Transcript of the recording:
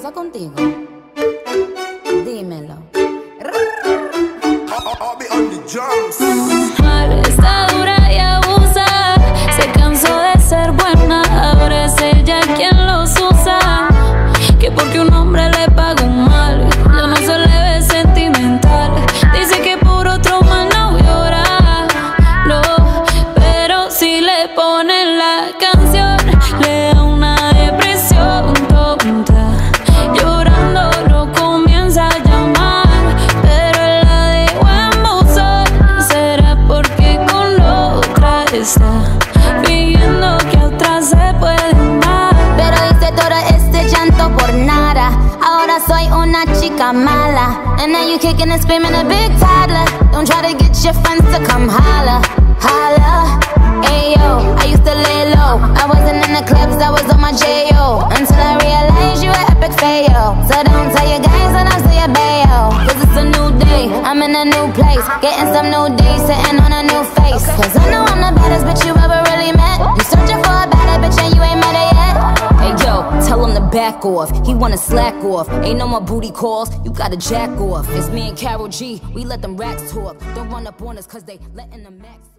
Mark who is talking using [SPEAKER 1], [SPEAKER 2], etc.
[SPEAKER 1] pasa contigo? Dímelo.
[SPEAKER 2] Fingiendo que a otra se puede amar.
[SPEAKER 1] Pero hice todo este llanto por nada. Ahora soy una chica mala. And now you kicking and screaming a big toddler. Don't try to get your friends to come holla. Holla. Ayo, I used to lay low. I wasn't in the clubs, I was on my J.O. Until I realized you were epic fail. So don't tell your guys when I say a bail. Cause it's a new day, I'm in a new place. Getting some new days, sitting on a new back off. He wanna slack off. Ain't no more booty calls. You gotta jack off. It's me and Karol G. We let them racks talk. Don't run up on us cause they letting the max.